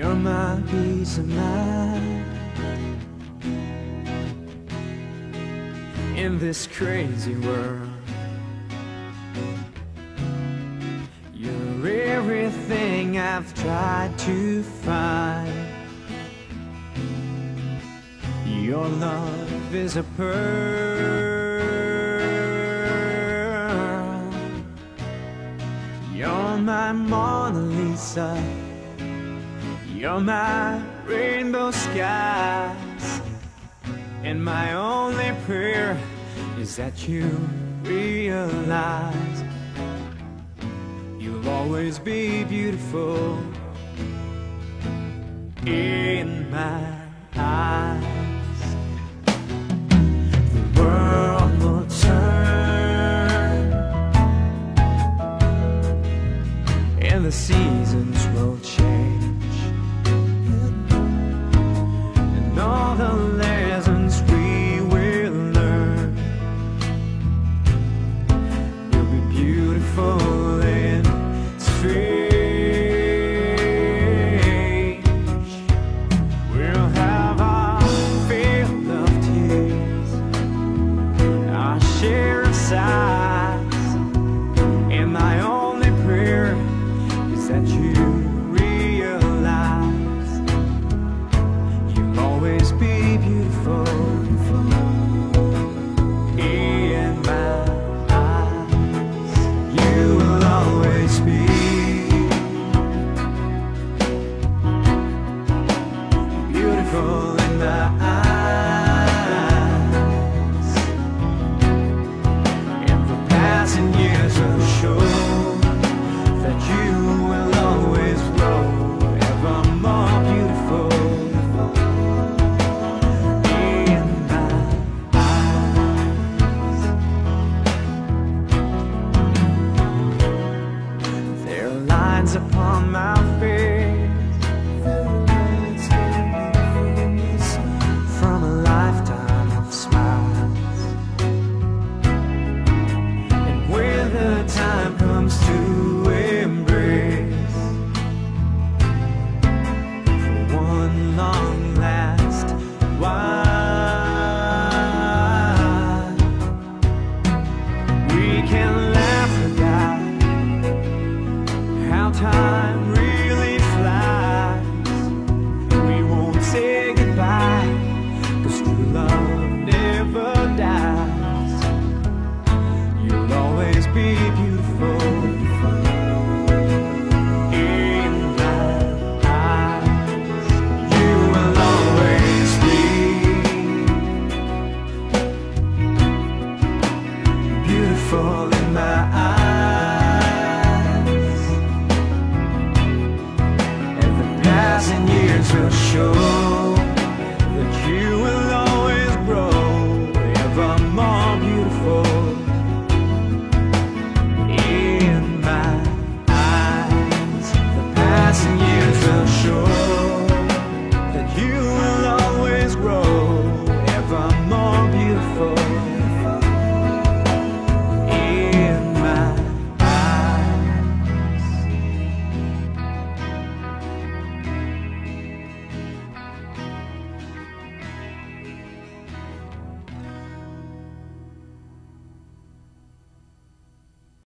my peace of mind. In this crazy world, you're everything I've tried to find. Your love is a pearl. You're my Mona Lisa. You're my rainbow skies. And my only prayer is that you realize you'll always be beautiful in my eyes. The world will turn and the seasons in my eyes. And the passing years will show that you will always grow ever more beautiful in my eyes. There are lines upon my